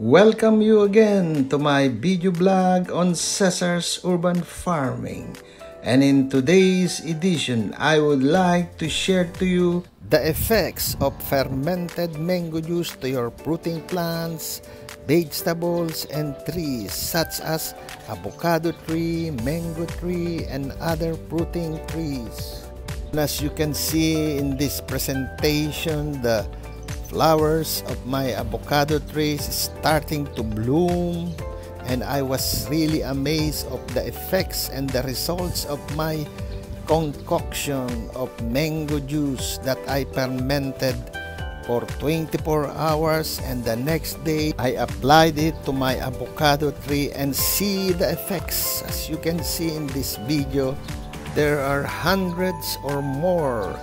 Welcome you again to my video blog on Cesar's Urban Farming. And in today's edition, I would like to share to you the effects of fermented mango juice to your fruiting plants, vegetables, and trees such as avocado tree, mango tree, and other fruiting trees. As you can see in this presentation, the flowers of my avocado trees starting to bloom. And I was really amazed of the effects and the results of my concoction of mango juice that I fermented for 24 hours. And the next day I applied it to my avocado tree and see the effects. As you can see in this video there are hundreds or more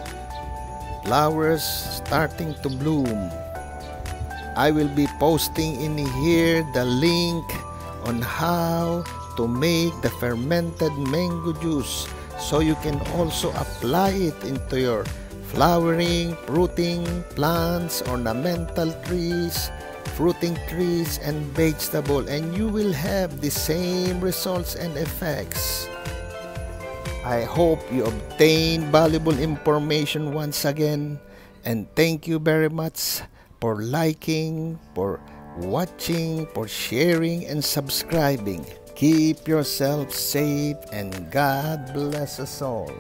flowers starting to bloom. I will be posting in here the link on how to make the fermented mango juice so you can also apply it into your flowering, fruiting plants, ornamental trees, fruiting trees, and vegetable and you will have the same results and effects. I hope you obtain valuable information once again and thank you very much for liking, for watching, for sharing and subscribing. Keep yourself safe and God bless us all.